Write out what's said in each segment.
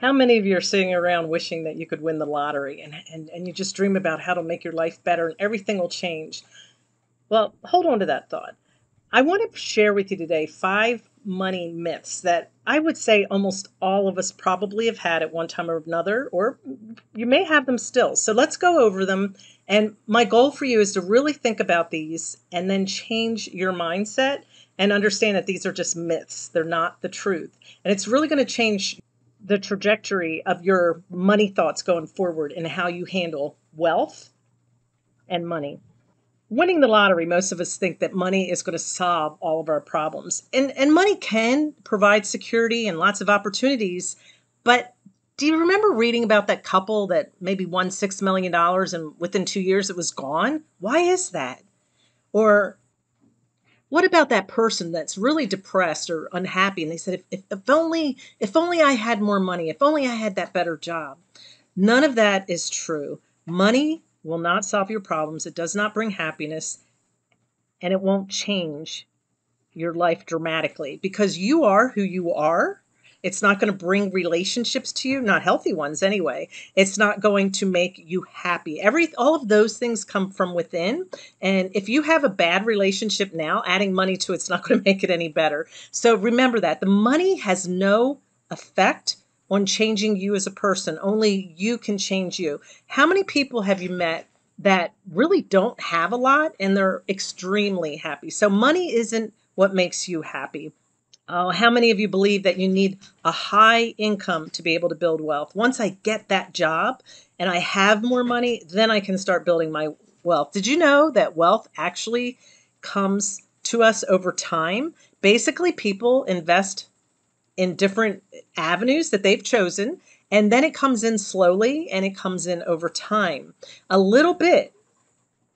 How many of you are sitting around wishing that you could win the lottery and, and, and you just dream about how to make your life better and everything will change? Well, hold on to that thought. I want to share with you today five money myths that I would say almost all of us probably have had at one time or another, or you may have them still. So let's go over them. And my goal for you is to really think about these and then change your mindset and understand that these are just myths. They're not the truth. And it's really going to change the trajectory of your money thoughts going forward and how you handle wealth and money. Winning the lottery, most of us think that money is going to solve all of our problems. And, and money can provide security and lots of opportunities. But do you remember reading about that couple that maybe won $6 million and within two years it was gone? Why is that? Or what about that person that's really depressed or unhappy? And they said if, if, if, only if only i had more money if only i had that better job. None of that is true. Money will not solve your problems. It does not bring happiness and it won't change your life dramatically because you are who you are it's not going to bring relationships to you, not healthy ones anyway. It's not going to make you happy. Every all of those things come from within. And if you have a bad relationship now, adding money to it's not going to make it any better. So remember that the money has no effect on changing you as a person. Only you can change you. How many people have you met that really don't have a lot and they're extremely happy? So money isn't what makes you happy. Oh, how many of you believe that you need a high income to be able to build wealth? Once I get that job and I have more money, then I can start building my wealth. Did you know that wealth actually comes to us over time? Basically, people invest in different avenues that they've chosen, and then it comes in slowly and it comes in over time. A little bit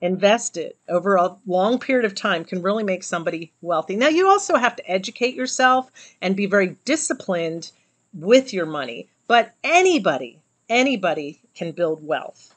invest it over a long period of time can really make somebody wealthy. Now, you also have to educate yourself and be very disciplined with your money, but anybody, anybody can build wealth.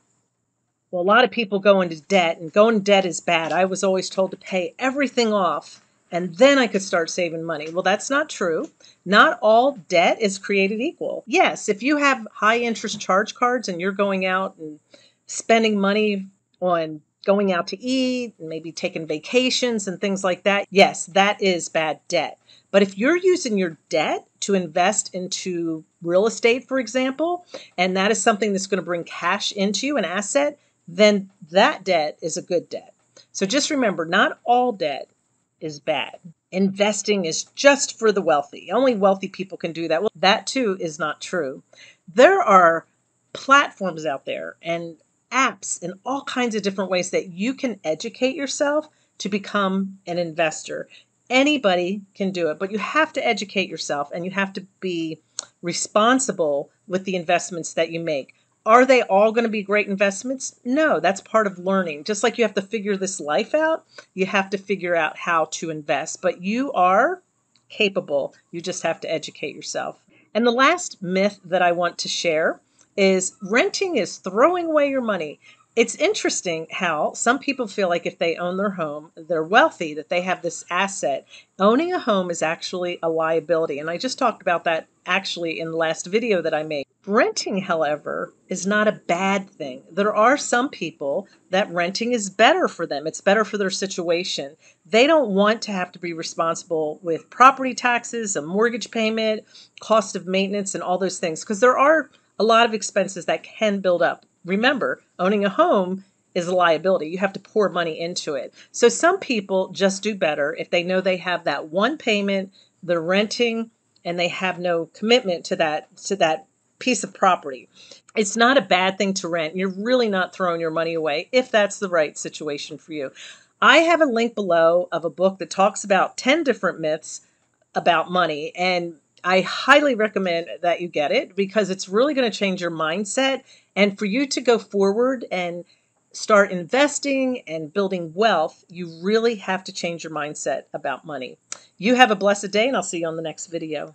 Well, a lot of people go into debt, and going debt is bad. I was always told to pay everything off and then I could start saving money. Well, that's not true. Not all debt is created equal. Yes, if you have high interest charge cards and you're going out and spending money on going out to eat, maybe taking vacations and things like that, yes, that is bad debt. But if you're using your debt to invest into real estate, for example, and that is something that's going to bring cash into you, an asset, then that debt is a good debt. So just remember, not all debt is bad. Investing is just for the wealthy. Only wealthy people can do that. Well, that too is not true. There are platforms out there and apps in all kinds of different ways that you can educate yourself to become an investor. Anybody can do it, but you have to educate yourself and you have to be responsible with the investments that you make. Are they all going to be great investments? No, that's part of learning. Just like you have to figure this life out, you have to figure out how to invest. But you are capable. You just have to educate yourself. And the last myth that I want to share is renting is throwing away your money. It's interesting how some people feel like if they own their home, they're wealthy, that they have this asset. Owning a home is actually a liability. And I just talked about that actually in the last video that I made. Renting, however, is not a bad thing. There are some people that renting is better for them. It's better for their situation. They don't want to have to be responsible with property taxes, a mortgage payment, cost of maintenance, and all those things. Because there are a lot of expenses that can build up. Remember, owning a home is a liability. You have to pour money into it. So some people just do better if they know they have that one payment, they're renting, and they have no commitment to that to that piece of property. It's not a bad thing to rent. You're really not throwing your money away if that's the right situation for you. I have a link below of a book that talks about 10 different myths about money and I highly recommend that you get it because it's really going to change your mindset. And for you to go forward and start investing and building wealth, you really have to change your mindset about money. You have a blessed day, and I'll see you on the next video.